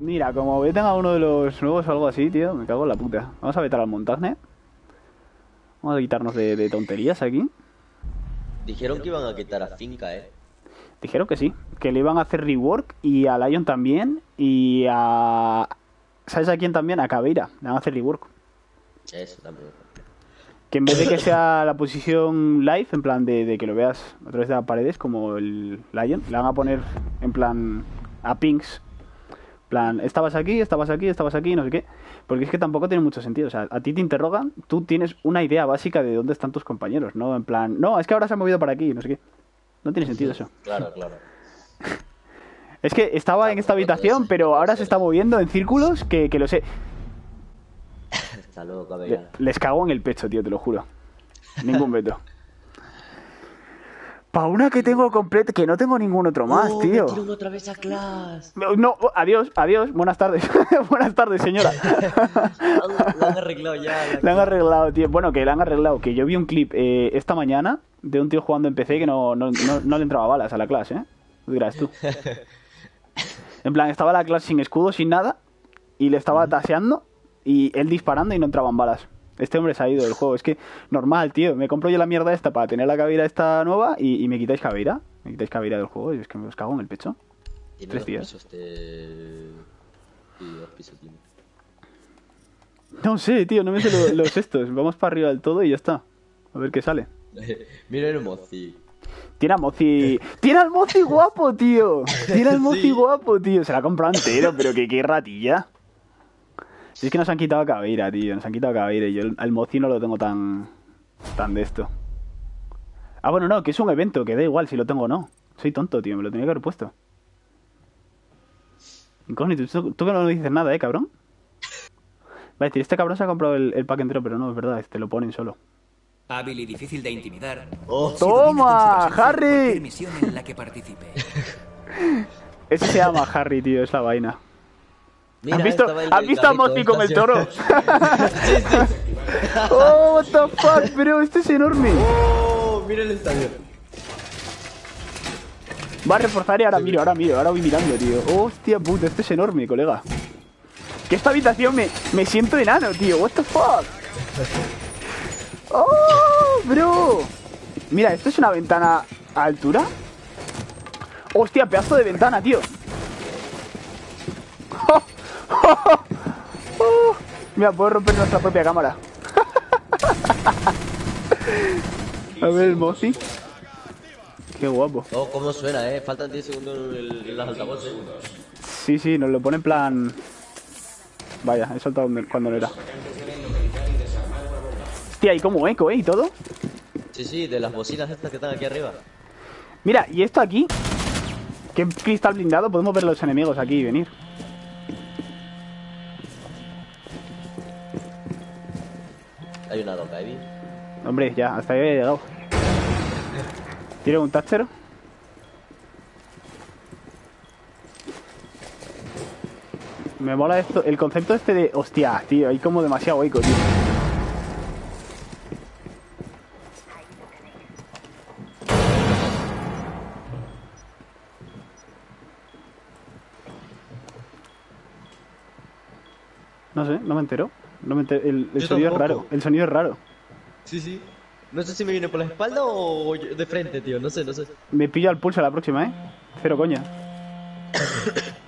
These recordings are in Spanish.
Mira, como veten a uno de los nuevos o algo así, tío, me cago en la puta. Vamos a vetar al montaje. Vamos a quitarnos de, de tonterías aquí. Dijeron que iban a quitar a Finca, eh. Dijeron que sí, que le iban a hacer rework y a Lion también y a... ¿Sabes a quién también? A Caveira, le van a hacer rework. Eso también. Que en vez de que sea la posición live, en plan de, de que lo veas a través de las paredes como el Lion, le van a poner en plan a pings. En plan, estabas aquí, estabas aquí, estabas aquí, no sé qué. Porque es que tampoco tiene mucho sentido. O sea, a ti te interrogan, tú tienes una idea básica de dónde están tus compañeros, ¿no? En plan, no, es que ahora se ha movido para aquí, no sé qué. No tiene sentido eso. Claro, claro. Es que estaba en esta habitación, pero ahora se está moviendo en círculos que, que lo sé. Le- les cago en el pecho, tío, te lo juro. Ningún veto. Pa' una que tengo completa, que no tengo ningún otro más, Oh, tío. metieron otra vez a Clash. No, adiós, adiós, buenas tardes. buenas tardes, señora. La han arreglado ya. la- La han arreglado, tío. Bueno, que la han arreglado. Que yo vi un clip eh, esta mañana de un tío jugando en PC que no, no, no, no le entraba balas a la clase, ¿eh? Dirás tú. En plan, estaba la clase sin escudo, sin nada, y le estaba taseando, y él disparando y no entraban balas. Este hombre se ha ido del juego. Es que, normal, tío. Me compro yo la mierda esta para tener la caveira esta nueva y, y me quitáis caveira. Me quitáis caveira del juego y es que me os cago en el pecho. Tiene Tres días. pisos de... Sí, dos pisos tiene. No sé, tío, no me sé lo- los estos. Vamos para arriba del todo y ya está. A ver qué sale. Mira el Mozi. Tiene al Mozi. ¡Tiene al Mozi guapo, tío! Tiene al Mozi Sí. guapo, tío. Se la ha comprado entero, pero que qué ratilla. Si es que nos han quitado Cabeira, tío. Nos han quitado Cabeira y yo el- al Mozi no lo tengo tan. tan de esto. Ah, bueno, no, que es un evento, que da igual si lo tengo o no. Soy tonto, tío, me lo tenía que haber puesto. Incógnito, tú, tú que no dices nada, eh, cabrón. Va a decir, este cabrón se ha comprado el, el pack entero, pero no, es verdad, este lo ponen solo. Hábil y difícil de intimidar. Oh, ¡Toma, Harry! cualquier misión en la que participe. Ese se llama Harry, tío, es la vaina. Mira, ¿Has visto, ¿has visto a Mozi con el toro? estación. sí, sí. ¡Oh, what the fuck, bro! Este es enorme. Oh, mira el estadio. Va a reforzar y ahora miro, ahora miro, ahora voy mirando, tío. Hostia puta, este es enorme, colega. Que esta habitación me, me siento enano, tío. What the fuck. ¡Oh, bro! Mira, ¿esto es una ventana a altura? Hostia, pedazo de ventana, tío. Oh, Mira, puedo romper nuestra propia cámara. A ver el Mozi. Qué guapo. Oh, cómo suena, eh. Faltan 10 segundos en, las altavoces. Sí, sí, nos lo pone en plan. Vaya, he saltado cuando no era. Hostia, y como eco, ¿eh? Y todo. Sí, sí, de las bocinas estas que están aquí arriba. Mira, y esto aquí. ¿Qué cristal blindado? Podemos ver los enemigos aquí y venir. Hay una doca ahí. Hombre, ya, hasta ahí había llegado. ¿Tiene un tachero? Me mola esto, el concepto este de. Hostia, tío, hay como demasiado eco, tío. No sé, no me entero. No me entero. El, el sonido es raro. El sonido es raro. Sí, sí. No sé si me viene por la espalda o de frente, tío. No sé, no sé. Me pillo al pulso la próxima, ¿eh? Cero coña.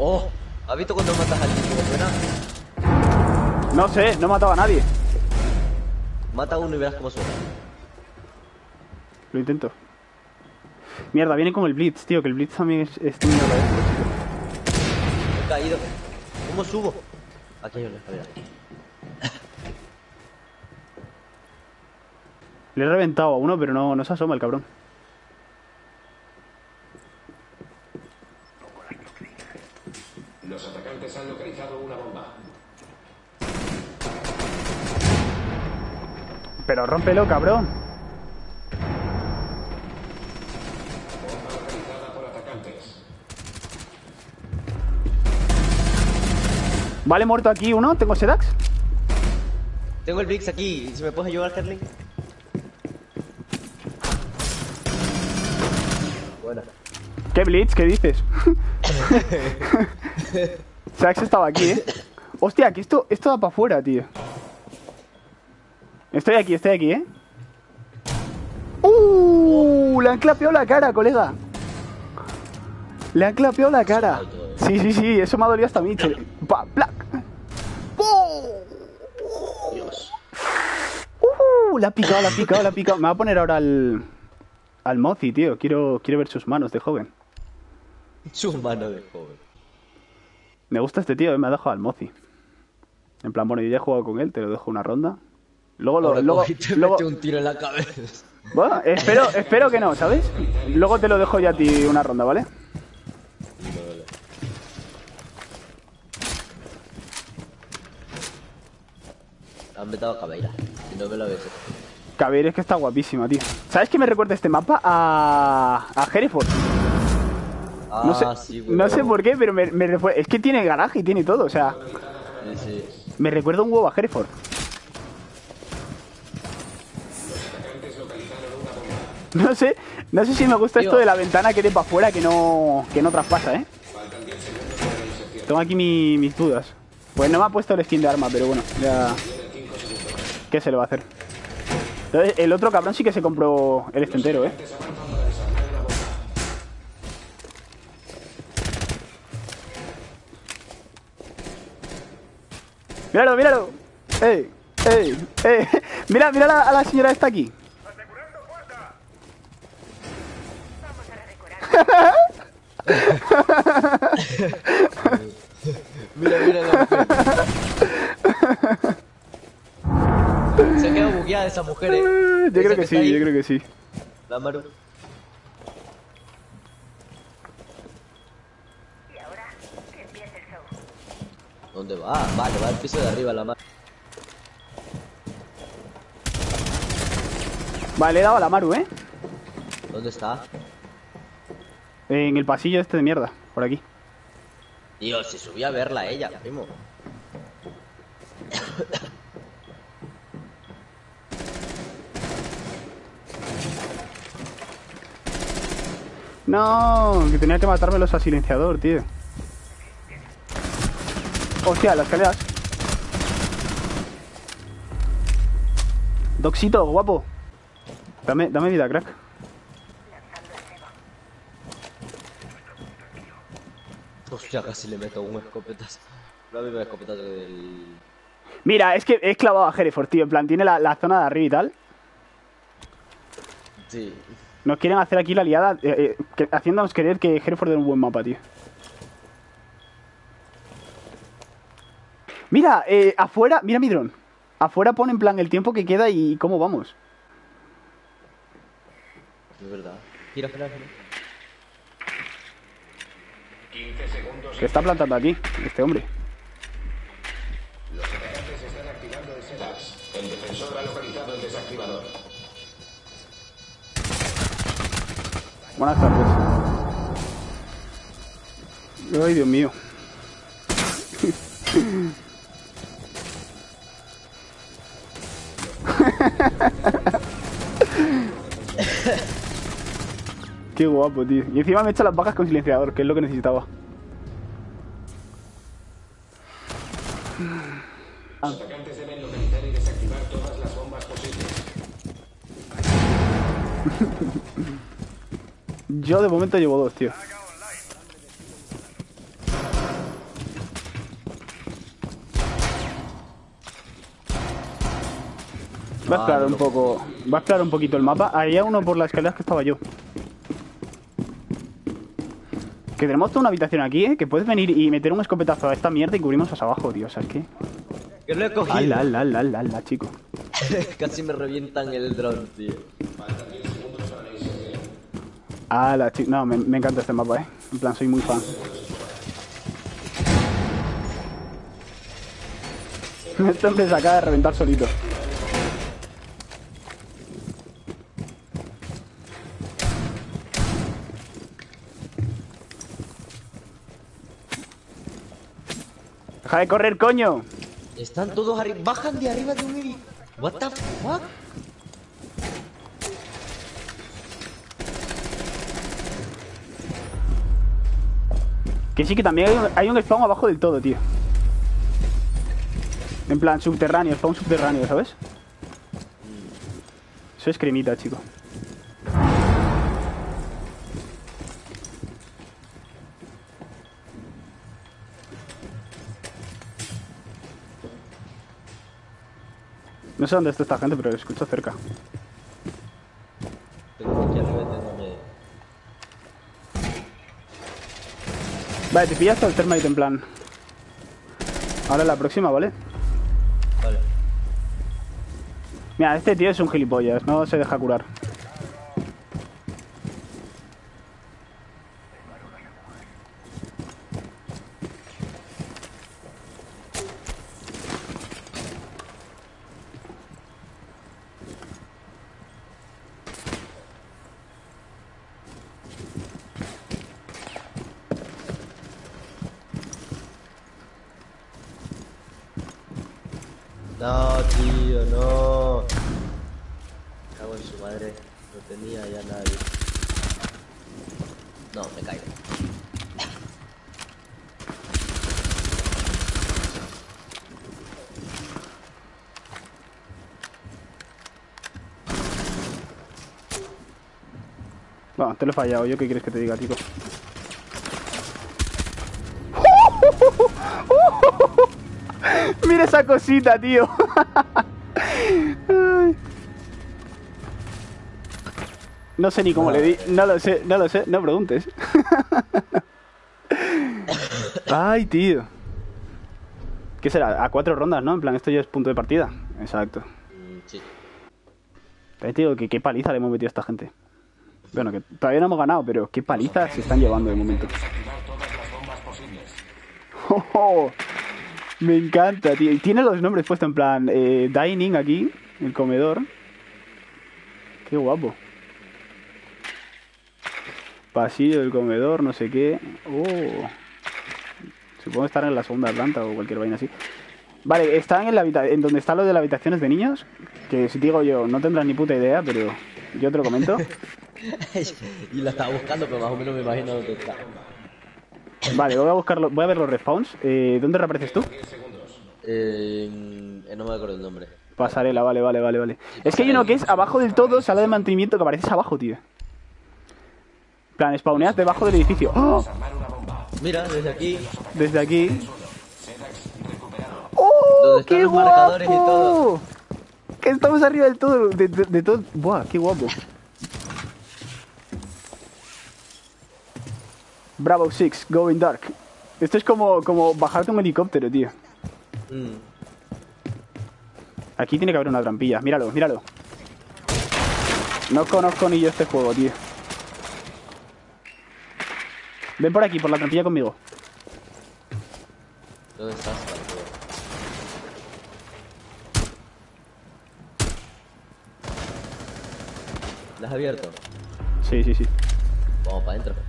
Oh, ¿has visto cuando matas a alguien cómo suena? No sé, no he matado a nadie. Mata a uno y verás cómo suena. Lo intento. Mierda, viene con el Blitz, tío, que el Blitz también es, es mierda. ¿eh? He caído. ¿Cómo subo? Aquí hay una escalera. Le he reventado a uno, pero no, no se asoma el cabrón. Los atacantes han localizado una bomba. Pero rómpelo, cabrón. Vale, muerto aquí uno. Tengo Sedax. Tengo el Blix aquí. ¿Se me puedes ayudar, Harley? Buena. ¿Qué Blitz? ¿Qué dices? Sedax estaba aquí, eh. Hostia, que esto, esto da para afuera, tío. Estoy aquí, estoy aquí, eh. ¡Uh! Le han clapeado la cara, colega. Le han clapeado la cara. Sí, sí, sí, eso me ha dolido hasta a mí. Pa, plac. ¡Oh! Dios. ¡Uh! La ha picado, la ha picado, la ha picado. Me va a poner ahora al. Al Mozi, tío. Quiero, quiero ver sus manos de joven. Su mano de joven. Me gusta este tío, ¿eh? me ha dejado al Mozi. En plan, bueno, yo ya he jugado con él, te lo dejo una ronda. Luego lo. Ahora Luego, te luego- mete un tiro en la cabeza. Bueno, espero, espero que no, ¿sabes? Luego te lo dejo ya a ti una ronda. Vale. Han vetado a Cabeira. Si no me lo ves. Caber es que está guapísima, tío. ¿Sabes qué me recuerda este mapa? A. a Hereford. Ah, No sé, sí, no sé por qué, pero me, Es que tiene garaje y tiene todo, o sea. Sí, sí. Me recuerda un huevo a Hereford. No sé, no sé si me gusta esto de la ventana que de para afuera que no, que no traspasa, ¿eh? Tengo aquí mi- mis dudas. Pues no me ha puesto el skin de arma, pero bueno, ya... ¿Qué se le va a hacer? Entonces, el otro cabrón sí que se compró el este entero, ¿eh? ¡Míralo, míralo! ¡Ey! ¡Ey! ¡Ey! Mira, mira a la, a la señora esta aquí. Mira, mira la mujer. Se quedado bugueada esa mujer, eh. Yo Esa creo que sí, ahí. yo creo que sí. La Maru. ¿Dónde va? Vale, va al piso de arriba la Maru. Vale, le he dado a la Maru, ¿eh? ¿Dónde está? En el pasillo este de mierda, por aquí. Dios, si subí a verla ella, primo. No, que tenía que matármelos a silenciador, tío. Hostia, las escaleras. Doxito, guapo. Dame, dame vida, crack. Hostia, casi le meto un escopetazo. No me escopetazo del... Mira, es que he clavado a Hereford, tío. En plan, tiene la, la zona de arriba y tal. Sí. Nos quieren hacer aquí la liada, eh, eh, que- haciéndonos creer que Hereford es un buen mapa, tío. Mira, eh, afuera, mira mi dron. Afuera pone en plan el tiempo que queda y cómo vamos. Es verdad. Gira, gira, gira. 15 segundos. Que está plantando aquí, este hombre. Buenas tardes. Ay, Dios mío. Qué guapo, tío. Y encima me echa las bajas con silenciador, que es lo que necesitaba. Yo de momento llevo dos, tío. Va a explorar un poco. Va a explorar un poquito el mapa. Había uno por las escaleras que estaba yo. Que tenemos toda una habitación aquí, ¿eh? Que puedes venir y meter un escopetazo a esta mierda y cubrimos hacia abajo, tío. ¿Sabes qué? Que lo he cogido. Ala, ala, ala, ala, chico. Casi me revientan el dron, tío. Ala, chico. No, me, encanta este mapa, ¿eh? En plan, soy muy fan. Se acaba de reventar solito. Deja de correr, coño. Están todos arriba. Bajan de arriba de un. What the fuck? Que sí, que también hay un, hay spawn abajo del todo, tío. En plan, subterráneo, spawn subterráneo, ¿sabes? Eso es cremita, chico. No sé dónde está esta gente, pero lo escucho cerca. Tengo aquí arriba tengo miedo. Vale, te pillas todo el termite en plan. Ahora la próxima, ¿vale? Vale. Mira, este tío es un gilipollas, no se deja curar. No, tío, no. Me cago en su madre. No tenía ya nadie. No, me caigo. Bueno, te lo he fallado, ¿yo qué quieres que te diga, chico? Mira esa cosita, tío. No sé ni cómo le di. No lo sé, no lo sé, no preguntes. Ay, tío. ¿Qué será? A cuatro rondas, ¿no? En plan, esto ya es punto de partida. Exacto. Mm, sí. Te digo que qué paliza le hemos metido a esta gente. Bueno, que todavía no hemos ganado, pero qué paliza se están llevando de momento. Desactivar todas las bombas posibles. Oh, oh, me encanta, tío. Tiene los nombres puestos en plan eh, Dining aquí, el comedor. Qué guapo. Pasillo del comedor, no sé qué. Oh. Supongo estar en la segunda planta o cualquier vaina así. Vale, están en, la en donde está lo de las habitaciones de niños. Que si digo yo, no tendrás ni puta idea, pero yo te lo comento. y la estaba buscando, pero más o menos me imagino dónde está. Vale, voy a buscarlo, voy a ver los respawns. Eh, ¿Dónde reapareces tú? Eh, no me acuerdo el nombre. Pasarela, vale, vale, vale, vale. Es que hay uno que es abajo del todo, sala de mantenimiento, que apareces abajo, tío. Plan, spawneas debajo del edificio. ¡Oh! Mira, desde aquí. Desde aquí. ¡Oh! ¡Qué guapo! Que estamos arriba del todo, de, de- de todo. ¡Buah, qué guapo! Bravo 6, going dark. Esto es como, como bajarte un helicóptero, tío. Mm. Aquí tiene que haber una trampilla. Míralo, míralo. No conozco ni yo este juego, tío. Ven por aquí, por la trampilla conmigo. ¿Dónde estás? ¿La has abierto? Sí, sí, sí. Vamos para adentro.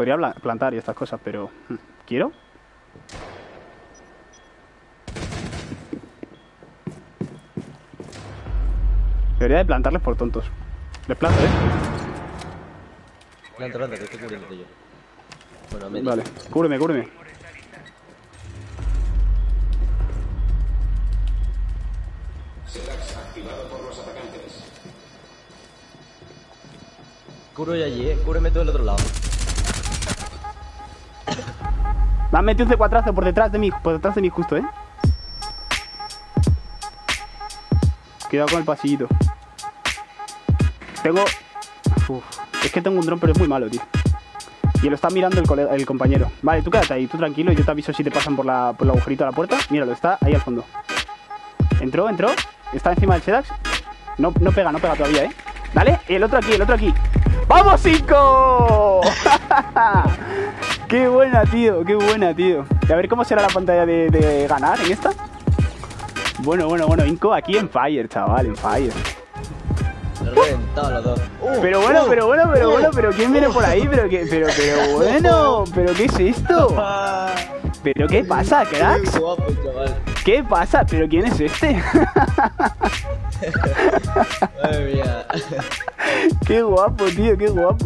Podría plantar y estas cosas, pero... hmm, ¿Quiero? Debería de plantarles por tontos. Les planto, ¿eh? Planta, planta, que estoy cubriéndote yo. Bueno, a medio. Vale, cúbreme, cúbreme. Activado por los atacantes. Cubro yo allí, eh. Cúbreme tú del otro lado. Me han metido un C4 por detrás de mí, por detrás de mí justo, ¿eh? Cuidado con el pasillito. Tengo... Es que tengo un dron, pero es muy malo, tío. Y lo está mirando el, compañero. Vale, tú quédate ahí, tú tranquilo, yo te aviso si te pasan por, la, por el agujerito de la puerta. Míralo, está ahí al fondo. Entró, entró. Está encima del Sedax. No, no pega, no pega todavía, ¿eh? Dale, el otro aquí, el otro aquí. ¡Vamos, cinco! ¡Qué buena, tío! ¡Qué buena, tío! Y a ver cómo será la pantalla de, de ganar en esta. Bueno, bueno, bueno, Inco aquí en Fire, chaval, en Fire. Los dos. Uh, Pero bueno, pero bueno, pero bueno, pero ¿quién viene por ahí? Pero qué, pero, pero bueno, pero ¿qué es esto? ¿Pero qué pasa, cracks? Qué guapo, chaval. ¿Qué pasa? ¿Pero quién es este? Qué guapo, tío, qué guapo.